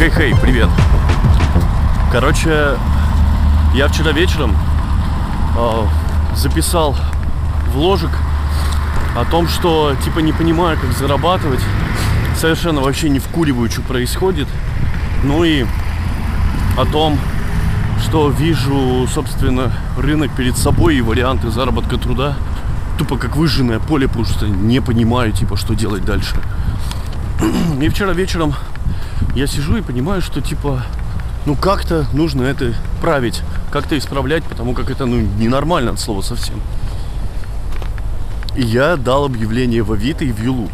Хей, привет. Короче, я вчера вечером э, записал вложек о том, что типа не понимаю, как зарабатывать. Совершенно вообще не вкуриваю, что происходит. Ну и о том, что вижу, собственно, рынок перед собой и варианты заработка труда. Тупо как выжженное поле, потому что не понимаю, типа, что делать дальше. И вчера вечером я сижу и понимаю, что типа, ну как-то нужно это править, как-то исправлять, потому как это, ну, ненормально от слова совсем. И я дал объявление в Авито и в Юлу.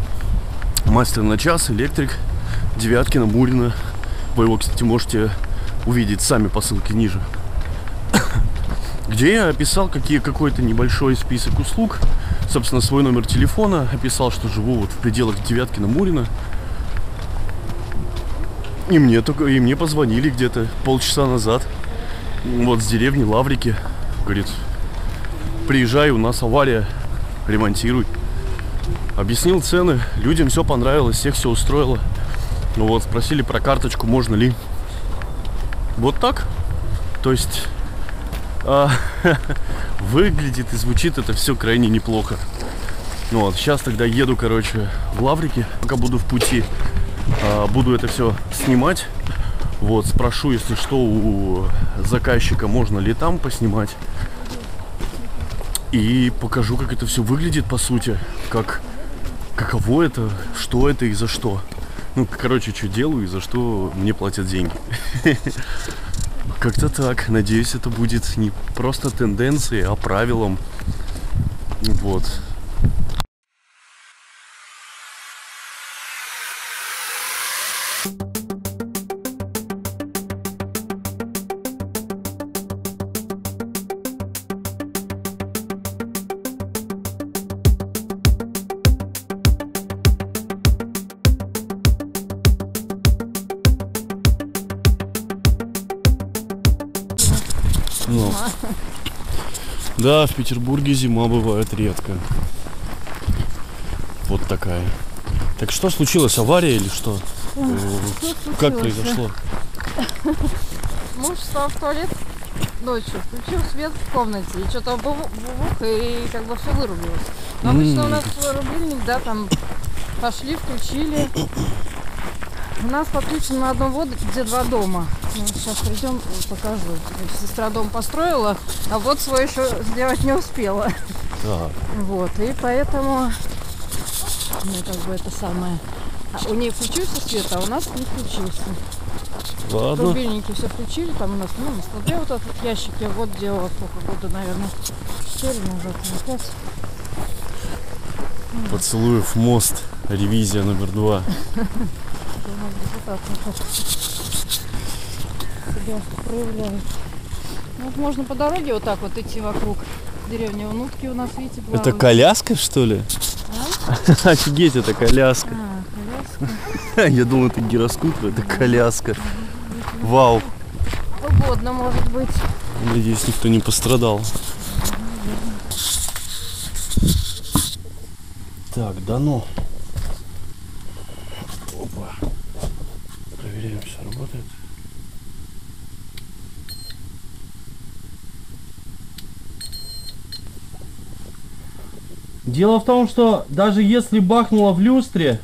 Мастер на час, электрик, Девяткина, Мурина. Вы его, кстати, можете увидеть сами по ссылке ниже. Где я описал какие, какой-то небольшой список услуг, собственно, свой номер телефона, описал, что живу вот в пределах Девяткина, Мурина. И мне только, и мне позвонили где-то полчаса назад. Вот с деревни Лаврики. Говорит, приезжай, у нас авария, ремонтируй. Объяснил цены, людям все понравилось, всех все устроило. Ну вот, спросили про карточку, можно ли. Вот так. То есть а, выглядит и звучит это все крайне неплохо. Ну вот, сейчас тогда еду, короче, в Лаврики, пока буду в пути. А, буду это все снимать. Вот, спрошу, если что, у заказчика, можно ли там поснимать. И покажу, как это все выглядит, по сути. Как, каково это, что это и за что. Ну, короче, что делаю и за что мне платят деньги. Как-то так. Надеюсь, это будет не просто тенденцией, а правилом. Вот. Ну. Да, в Петербурге зима бывает редко. Вот такая. Так что случилось? Авария или что? Э, Как произошло? Муж встал в туалет ночью, включил свет в комнате, и что-то бу- бубух, и как бы все вырубилось. Но обычно у нас рубильник, да, там пошли, включили. У нас подключен на одном воду, где два дома. Ну, сейчас придем, покажу. Сестра дом построила, а вот свой еще сделать не успела. Так. Вот, и поэтому, ну, как бы это самое. А у нее включился свет, а у нас не включился. Ладно. Рубильники все включили, там у нас, ну, на столбе вот этот ящик я вот делала сколько года, наверное, 4 назад, или 5. Поцелуев мост. Ревизия номер два. Думаю, вот так себя проявляет. Ну, вот можно по дороге вот так вот идти вокруг деревни. Вон утки у нас, видите, Это плавают. коляска, что ли? Офигеть, это коляска. А, коляска. Я думал, это гироскутер, это коляска. Вау. Угодно, может быть. Надеюсь, никто не пострадал. Так, дано. Опа. Проверяем, все работает. Дело в том, что даже если бахнуло в люстре,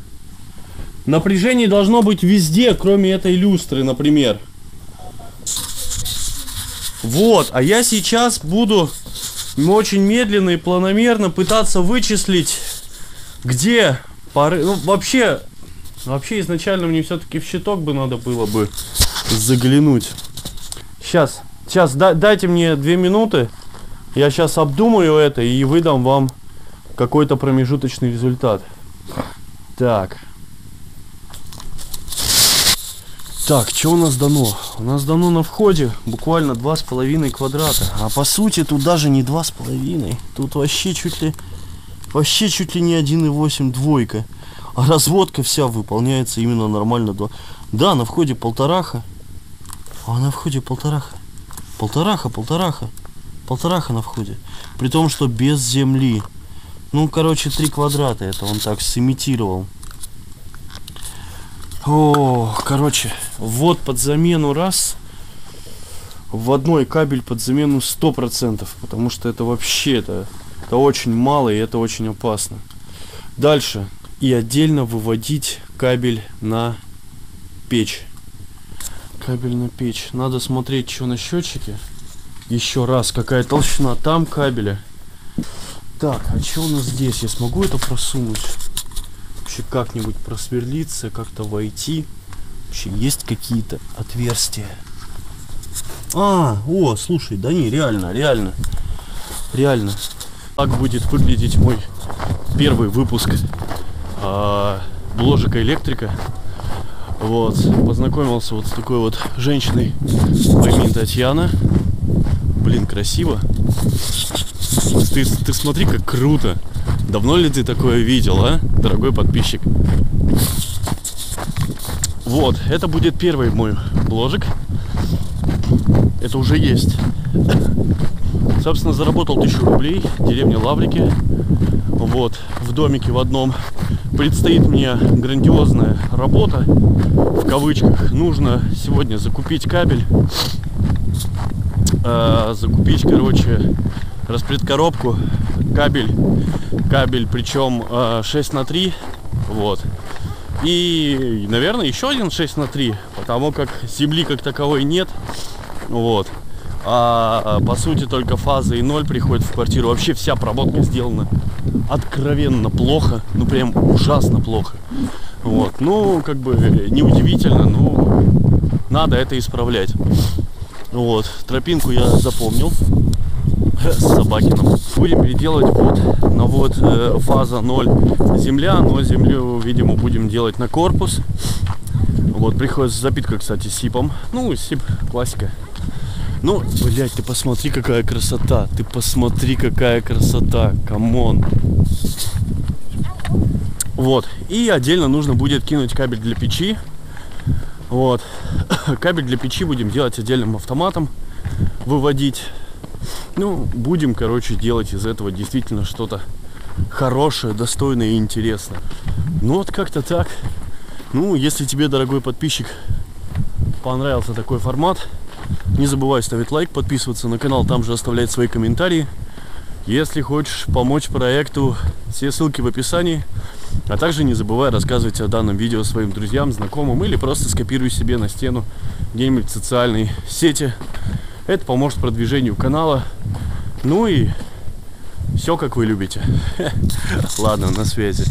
напряжение должно быть везде, кроме этой люстры, например. Вот, а я сейчас буду очень медленно и планомерно пытаться вычислить, где пары... Ну, вообще, вообще изначально мне все-таки в щиток бы надо было бы заглянуть. Сейчас, сейчас, да- дайте мне две минуты. Я сейчас обдумаю это и выдам вам какой-то промежуточный результат. Так. Так, что у нас дано? У нас дано на входе буквально два с половиной квадрата. А по сути тут даже не два с половиной. Тут вообще чуть ли вообще чуть ли не 1,8 двойка. А разводка вся выполняется именно нормально. Да, на входе полтораха. А на входе полтораха. Полтораха, полтораха. Полтораха на входе. При том, что без земли. Ну, короче, три квадрата это он так сымитировал. О, короче, вот под замену раз. В одной кабель под замену 100%, потому что это вообще это, это очень мало и это очень опасно. Дальше. И отдельно выводить кабель на печь. Кабель на печь. Надо смотреть, что на счетчике. Еще раз, какая толщина там кабеля. Так, а что у нас здесь? Я смогу это просунуть? Вообще как-нибудь просверлиться, как-то войти? Вообще есть какие-то отверстия? А, о, слушай, да не, реально, реально. Реально. Так будет выглядеть мой первый выпуск а, бложика электрика. Вот, познакомился вот с такой вот женщиной по имени Татьяна. Блин, красиво. Ты, ты смотри, как круто. Давно ли ты такое видел, а, дорогой подписчик? Вот, это будет первый мой бложик. Это уже есть. Собственно, заработал тысячу рублей. Деревня Лаврики. Вот, в домике в одном. Предстоит мне грандиозная работа. В кавычках. Нужно сегодня закупить кабель. Э, закупить, короче, распредкоробку. Кабель. Кабель, причем э, 6 на 3. Вот. И, наверное, еще один 6 на 3, потому как земли как таковой нет. Вот. А, по сути только фаза и ноль приходит в квартиру. Вообще вся проводка сделана откровенно плохо, ну прям ужасно плохо. Вот, ну как бы неудивительно, но надо это исправлять. Вот, тропинку я запомнил с Собакиным. Будем переделывать вот на вот э, фаза 0 земля, но землю, видимо, будем делать на корпус. Вот, приходится запитка, кстати, сипом. Ну, сип классика. Ну, блядь, ты посмотри, какая красота. Ты посмотри, какая красота. Come on. Вот. И отдельно нужно будет кинуть кабель для печи. Вот. Кабель для печи будем делать отдельным автоматом. Выводить. Ну, будем, короче, делать из этого действительно что-то хорошее, достойное и интересное. Ну, вот как-то так. Ну, если тебе, дорогой подписчик, понравился такой формат, не забывай ставить лайк, подписываться на канал, там же оставлять свои комментарии. Если хочешь помочь проекту, все ссылки в описании. А также не забывай рассказывать о данном видео своим друзьям, знакомым или просто скопируй себе на стену где-нибудь в социальной сети. Это поможет продвижению канала. Ну и все как вы любите. Ладно, на связи.